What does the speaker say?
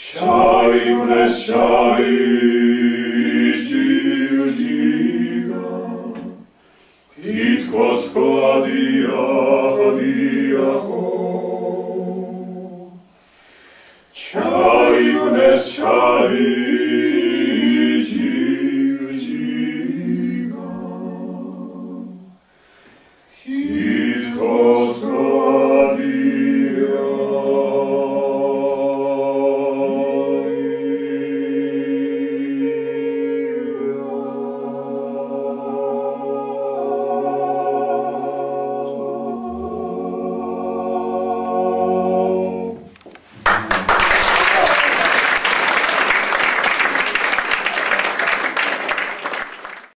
He